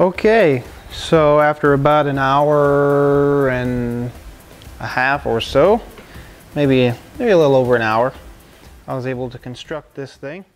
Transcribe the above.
Okay, so after about an hour and a half or so, maybe maybe a little over an hour, I was able to construct this thing.